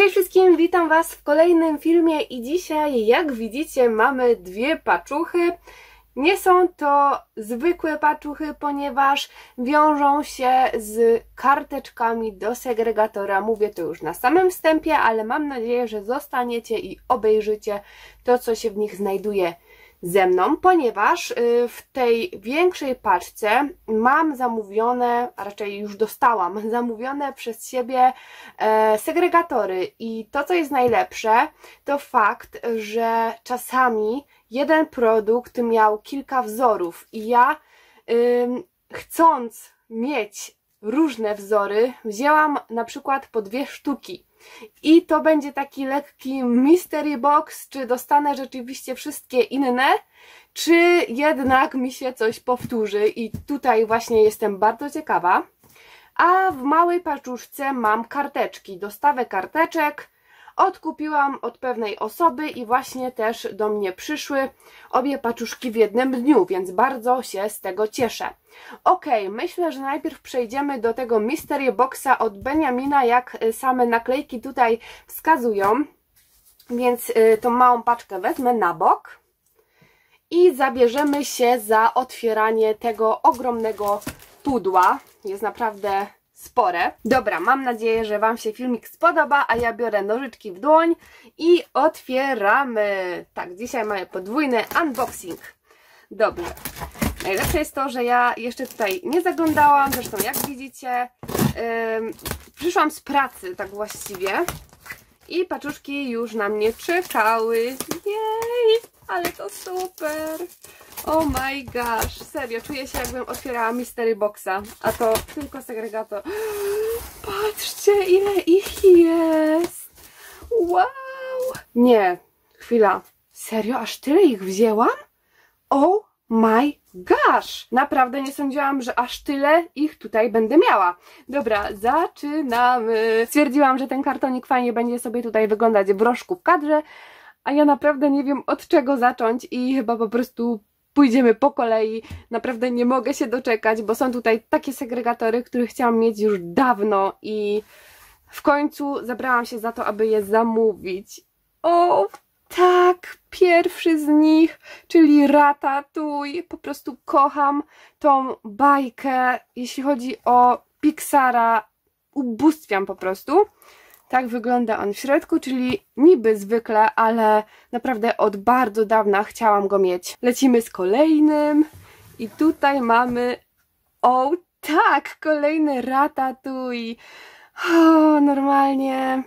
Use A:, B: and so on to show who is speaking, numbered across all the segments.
A: Cześć wszystkim, witam Was w kolejnym filmie i dzisiaj, jak widzicie, mamy dwie paczuchy. Nie są to zwykłe paczuchy, ponieważ wiążą się z karteczkami do segregatora. Mówię to już na samym wstępie, ale mam nadzieję, że zostaniecie i obejrzycie to, co się w nich znajduje ze mną, ponieważ y, w tej większej paczce mam zamówione, a raczej już dostałam, zamówione przez siebie e, segregatory. I to, co jest najlepsze, to fakt, że czasami jeden produkt miał kilka wzorów i ja chcąc mieć różne wzory, wzięłam na przykład po dwie sztuki i to będzie taki lekki mystery box, czy dostanę rzeczywiście wszystkie inne, czy jednak mi się coś powtórzy i tutaj właśnie jestem bardzo ciekawa. A w małej paczuszce mam karteczki, dostawę karteczek, odkupiłam od pewnej osoby i właśnie też do mnie przyszły obie paczuszki w jednym dniu, więc bardzo się z tego cieszę. Ok, myślę, że najpierw przejdziemy do tego Mystery Boxa od Benjamina, jak y, same naklejki tutaj wskazują. Więc y, tą małą paczkę wezmę na bok i zabierzemy się za otwieranie tego ogromnego pudła. Jest naprawdę spore. Dobra, mam nadzieję, że Wam się filmik spodoba, a ja biorę nożyczki w dłoń i otwieramy. Tak, dzisiaj mamy podwójny unboxing. Dobrze. Najlepsze jest to, że ja jeszcze tutaj nie zaglądałam, zresztą jak widzicie, yy, przyszłam z pracy tak właściwie i paczuszki już na mnie czekały. Jej, ale to super. Oh my gosh, serio, czuję się jakbym otwierała Mystery Boxa, a to tylko segregator. Patrzcie, ile ich jest! Wow! Nie, chwila, serio, aż tyle ich wzięłam? Oh my gosh! Naprawdę nie sądziłam, że aż tyle ich tutaj będę miała. Dobra, zaczynamy. Stwierdziłam, że ten kartonik fajnie będzie sobie tutaj wyglądać w rożku w kadrze, a ja naprawdę nie wiem od czego zacząć i chyba po prostu pójdziemy po kolei. Naprawdę nie mogę się doczekać, bo są tutaj takie segregatory, które chciałam mieć już dawno i w końcu zabrałam się za to, aby je zamówić. O, tak, pierwszy z nich, czyli Ratatouille. Po prostu kocham tą bajkę, jeśli chodzi o Pixara, ubóstwiam po prostu. Tak wygląda on w środku, czyli niby zwykle, ale naprawdę od bardzo dawna chciałam go mieć. Lecimy z kolejnym i tutaj mamy... O tak, kolejny Ratatouille. O, normalnie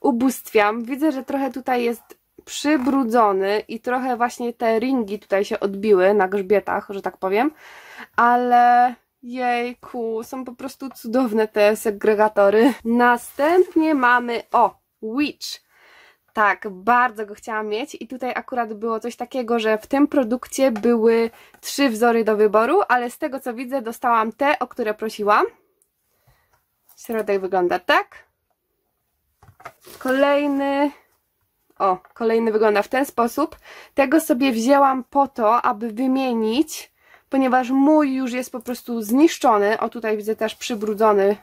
A: ubóstwiam. Widzę, że trochę tutaj jest przybrudzony i trochę właśnie te ringi tutaj się odbiły na grzbietach, że tak powiem, ale Jejku, są po prostu cudowne te segregatory. Następnie mamy, o, Witch. Tak, bardzo go chciałam mieć i tutaj akurat było coś takiego, że w tym produkcie były trzy wzory do wyboru, ale z tego co widzę dostałam te, o które prosiłam. Środek wygląda tak. Kolejny, o, kolejny wygląda w ten sposób. Tego sobie wzięłam po to, aby wymienić ponieważ mój już jest po prostu zniszczony. O tutaj widzę też przybrudzony,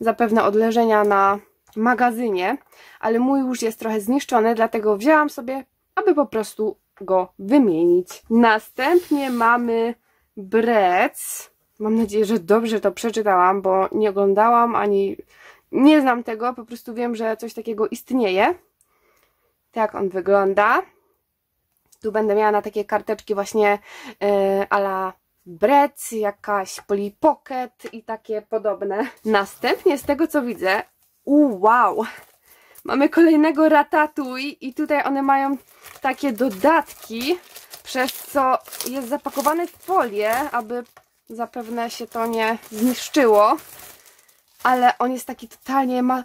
A: zapewne od leżenia na magazynie, ale mój już jest trochę zniszczony, dlatego wzięłam sobie, aby po prostu go wymienić. Następnie mamy Brec. Mam nadzieję, że dobrze to przeczytałam, bo nie oglądałam ani nie znam tego, po prostu wiem, że coś takiego istnieje. Tak on wygląda. Tu będę miała na takie karteczki właśnie yy, ala Brec, jakaś Polly Pocket i takie podobne. Następnie z tego co widzę, u wow, mamy kolejnego Ratatouille i tutaj one mają takie dodatki, przez co jest zapakowany w folię, aby zapewne się to nie zniszczyło. Ale on jest taki totalnie ma...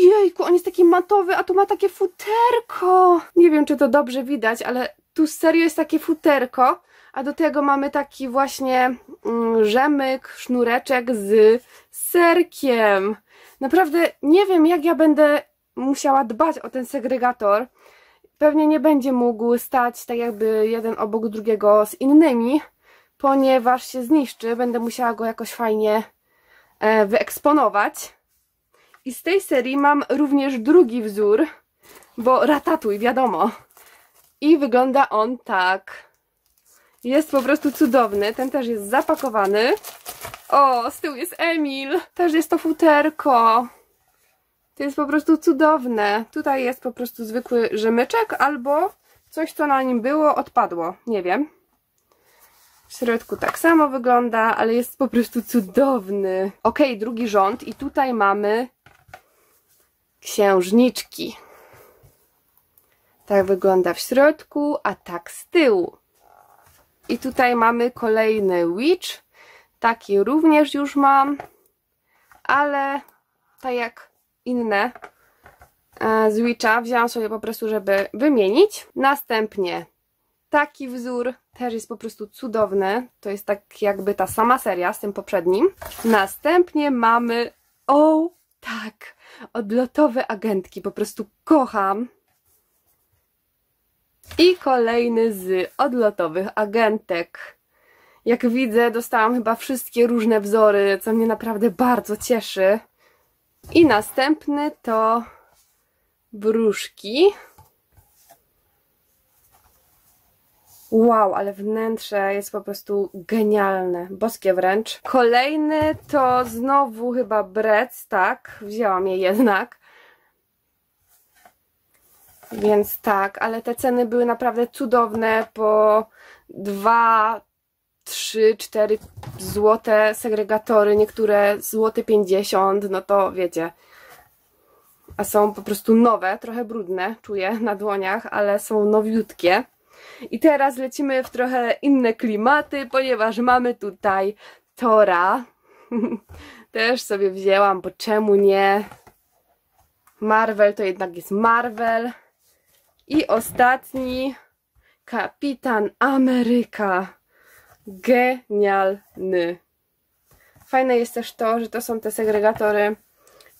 A: Jejku, on jest taki matowy, a tu ma takie futerko. Nie wiem, czy to dobrze widać, ale tu serio jest takie futerko a do tego mamy taki właśnie mm, rzemyk, sznureczek z serkiem. Naprawdę nie wiem, jak ja będę musiała dbać o ten segregator. Pewnie nie będzie mógł stać tak jakby jeden obok drugiego z innymi, ponieważ się zniszczy. Będę musiała go jakoś fajnie e, wyeksponować. I z tej serii mam również drugi wzór, bo ratatuj, wiadomo. I wygląda on tak. Jest po prostu cudowny. Ten też jest zapakowany. O, z tyłu jest Emil. Też jest to futerko. To jest po prostu cudowne. Tutaj jest po prostu zwykły rzemyczek albo coś, co na nim było, odpadło. Nie wiem. W środku tak samo wygląda, ale jest po prostu cudowny. Ok, drugi rząd i tutaj mamy księżniczki. Tak wygląda w środku, a tak z tyłu. I tutaj mamy kolejny witch. Taki również już mam, ale tak jak inne e, z witcha wzięłam sobie po prostu, żeby wymienić. Następnie taki wzór, też jest po prostu cudowny. To jest tak jakby ta sama seria z tym poprzednim. Następnie mamy, o tak, odlotowe agentki, po prostu kocham. I kolejny z odlotowych agentek. Jak widzę, dostałam chyba wszystkie różne wzory, co mnie naprawdę bardzo cieszy. I następny to wróżki. Wow, ale wnętrze jest po prostu genialne, boskie wręcz. Kolejny to znowu chyba brec, tak, wzięłam je jednak. Więc tak, ale te ceny były naprawdę cudowne, po 2, 3, 4 złote segregatory, niektóre złote 50, no to wiecie. A są po prostu nowe, trochę brudne, czuję na dłoniach, ale są nowiutkie. I teraz lecimy w trochę inne klimaty, ponieważ mamy tutaj Tora. Też sobie wzięłam, bo czemu nie? Marvel to jednak jest Marvel. I ostatni Kapitan Ameryka. Genialny. Fajne jest też to, że to są te segregatory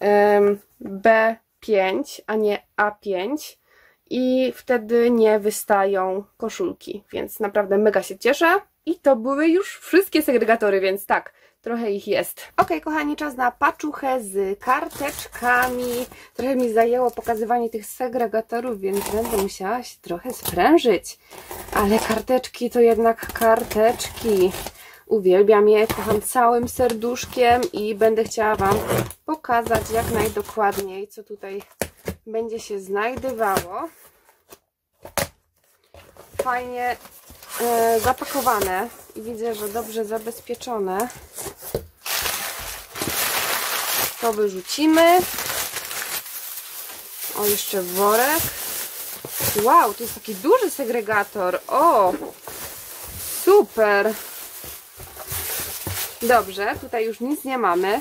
A: um, B5, a nie A5 i wtedy nie wystają koszulki, więc naprawdę mega się cieszę. I to były już wszystkie segregatory, więc tak, trochę ich jest. Ok, kochani, czas na paczuchę z karteczkami. Trochę mi zajęło pokazywanie tych segregatorów, więc będę musiała się trochę sprężyć. Ale karteczki to jednak karteczki. Uwielbiam je, kocham całym serduszkiem i będę chciała Wam pokazać jak najdokładniej, co tutaj będzie się znajdowało. Fajnie e, zapakowane i widzę, że dobrze zabezpieczone. To wyrzucimy. O, jeszcze worek. Wow, to jest taki duży segregator. O, super. Dobrze, tutaj już nic nie mamy.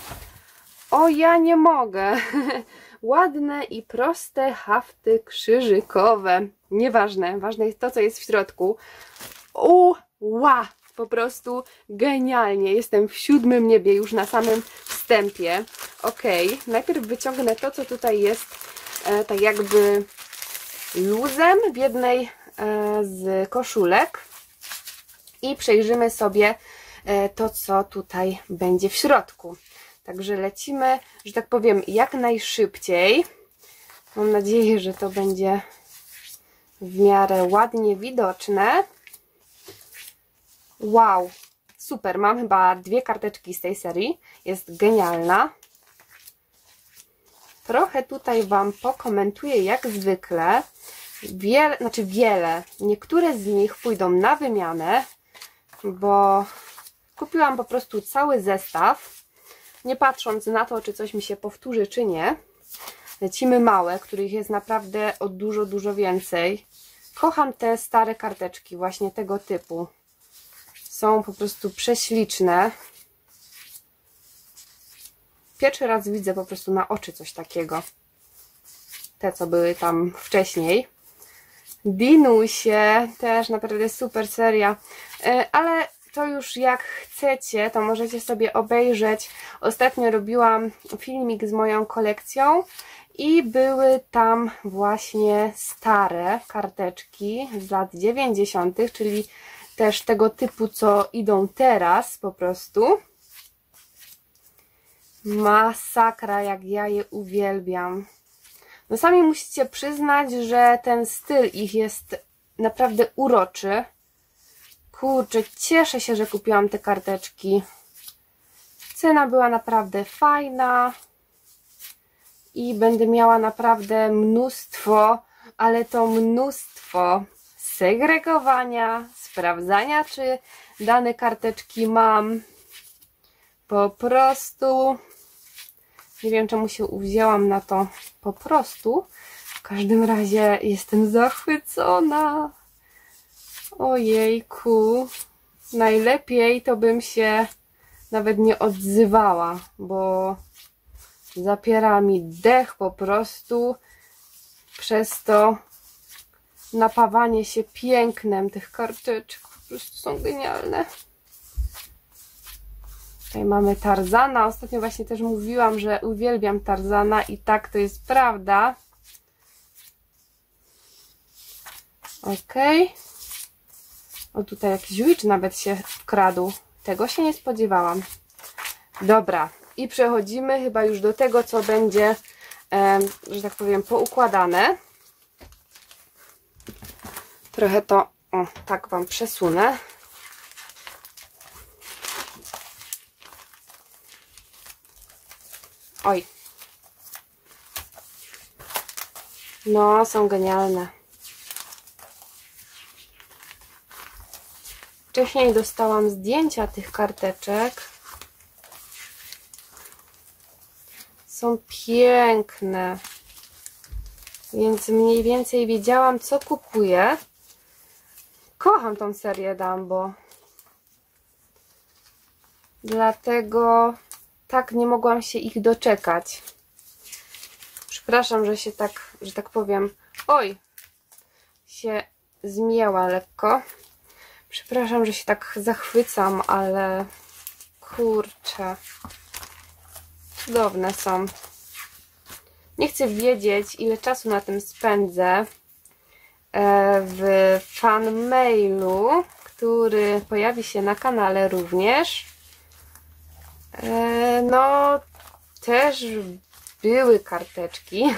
A: O, ja nie mogę. Ładne i proste hafty krzyżykowe. Nieważne, ważne jest to, co jest w środku. Uła! Po prostu genialnie. Jestem w siódmym niebie już na samym wstępie. Ok, najpierw wyciągnę to, co tutaj jest e, tak jakby luzem w jednej e, z koszulek i przejrzymy sobie e, to, co tutaj będzie w środku. Także lecimy, że tak powiem, jak najszybciej. Mam nadzieję, że to będzie w miarę ładnie widoczne. Wow, super, mam chyba dwie karteczki z tej serii, jest genialna. Trochę tutaj Wam pokomentuję jak zwykle. Wiele, znaczy wiele, niektóre z nich pójdą na wymianę, bo kupiłam po prostu cały zestaw, nie patrząc na to, czy coś mi się powtórzy, czy nie. Lecimy małe, których jest naprawdę o dużo, dużo więcej. Kocham te stare karteczki, właśnie tego typu. Są po prostu prześliczne. Pierwszy raz widzę po prostu na oczy coś takiego. Te, co były tam wcześniej. Dinusie, też naprawdę super seria. E, ale to już jak chcecie, to możecie sobie obejrzeć. Ostatnio robiłam filmik z moją kolekcją i były tam właśnie stare karteczki z lat 90., czyli też tego typu, co idą teraz po prostu. Masakra, jak ja je uwielbiam. No sami musicie przyznać, że ten styl ich jest naprawdę uroczy. Kurczę, cieszę się, że kupiłam te karteczki. Cena była naprawdę fajna i będę miała naprawdę mnóstwo, ale to mnóstwo segregowania, sprawdzania, czy dane karteczki mam. Po prostu nie wiem, czemu się uwzięłam na to po prostu. W każdym razie jestem zachwycona. Ojejku. Najlepiej to bym się nawet nie odzywała, bo zapiera mi dech po prostu przez to napawanie się pięknem tych karteczek. Po prostu są genialne. Tutaj mamy Tarzana. Ostatnio właśnie też mówiłam, że uwielbiam Tarzana i tak to jest prawda. Ok. O, tutaj jakiś Witch nawet się wkradł. Tego się nie spodziewałam. Dobra. I przechodzimy chyba już do tego, co będzie, e, że tak powiem, poukładane. Trochę to, o, tak Wam przesunę. Oj. No, są genialne. Wcześniej dostałam zdjęcia tych karteczek. Są piękne. Więc mniej więcej wiedziałam, co kupuję. Kocham tą serię Dumbo. Dlatego tak nie mogłam się ich doczekać. Przepraszam, że się tak, że tak powiem, oj, się zmięła lekko. Przepraszam, że się tak zachwycam, ale kurczę, cudowne są. Nie chcę wiedzieć, ile czasu na tym spędzę e, w fan mailu, który pojawi się na kanale również. E, no, też były karteczki,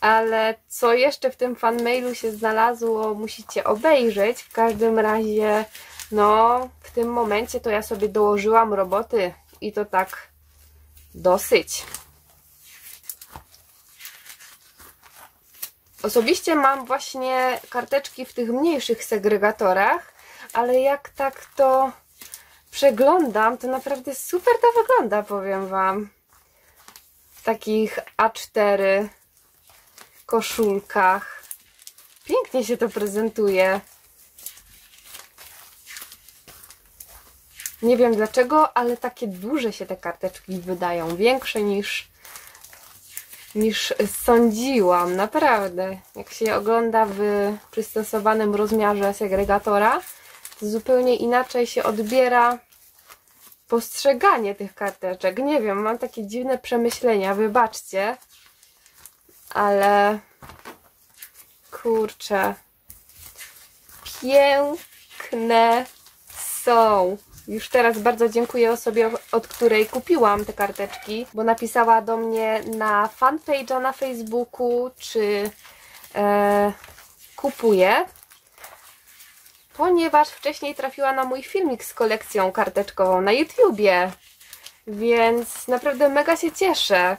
A: ale co jeszcze w tym fanmailu się znalazło, musicie obejrzeć. W każdym razie, no, w tym momencie to ja sobie dołożyłam roboty i to tak dosyć. Osobiście mam właśnie karteczki w tych mniejszych segregatorach, ale jak tak to przeglądam, to naprawdę super to wygląda, powiem Wam. W takich A4 koszulkach. Pięknie się to prezentuje. Nie wiem dlaczego, ale takie duże się te karteczki wydają. Większe niż, niż sądziłam. Naprawdę. Jak się ogląda w przystosowanym rozmiarze segregatora, zupełnie inaczej się odbiera postrzeganie tych karteczek. Nie wiem, mam takie dziwne przemyślenia, wybaczcie, ale kurczę, piękne są. Już teraz bardzo dziękuję osobie, od której kupiłam te karteczki, bo napisała do mnie na fanpage'a na Facebooku, czy e, kupuje ponieważ wcześniej trafiła na mój filmik z kolekcją karteczkową na YouTubie. Więc naprawdę mega się cieszę.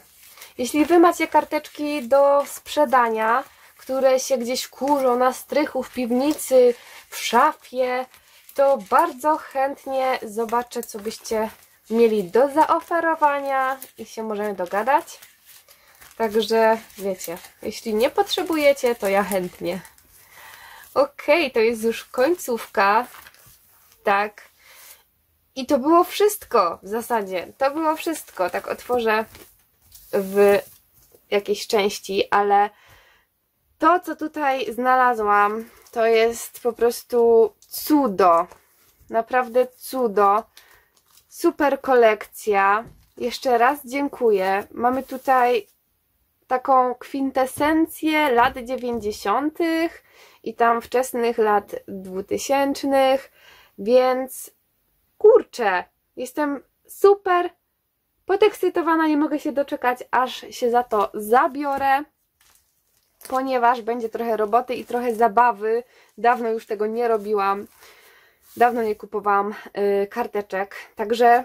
A: Jeśli Wy macie karteczki do sprzedania, które się gdzieś kurzą na strychu, w piwnicy, w szafie, to bardzo chętnie zobaczę, co byście mieli do zaoferowania i się możemy dogadać. Także wiecie, jeśli nie potrzebujecie, to ja chętnie. Okej, okay, to jest już końcówka. Tak. I to było wszystko w zasadzie. To było wszystko. Tak otworzę w jakiejś części, ale to, co tutaj znalazłam, to jest po prostu cudo. Naprawdę cudo. Super kolekcja. Jeszcze raz dziękuję. Mamy tutaj taką kwintesencję lat 90 i tam wczesnych lat dwutysięcznych, więc kurczę, jestem super podekscytowana, nie mogę się doczekać, aż się za to zabiorę, ponieważ będzie trochę roboty i trochę zabawy. Dawno już tego nie robiłam, dawno nie kupowałam yy, karteczek, także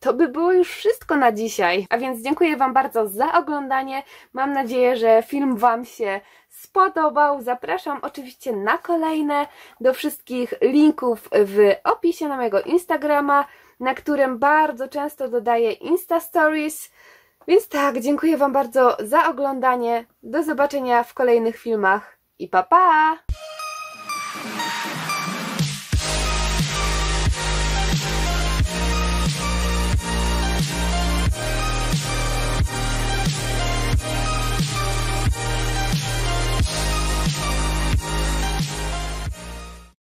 A: to by było już wszystko na dzisiaj. A więc dziękuję Wam bardzo za oglądanie. Mam nadzieję, że film Wam się spodobał. Zapraszam oczywiście na kolejne. Do wszystkich linków w opisie na mojego Instagrama, na którym bardzo często dodaję Insta Stories. Więc tak, dziękuję Wam bardzo za oglądanie. Do zobaczenia w kolejnych filmach i pa pa!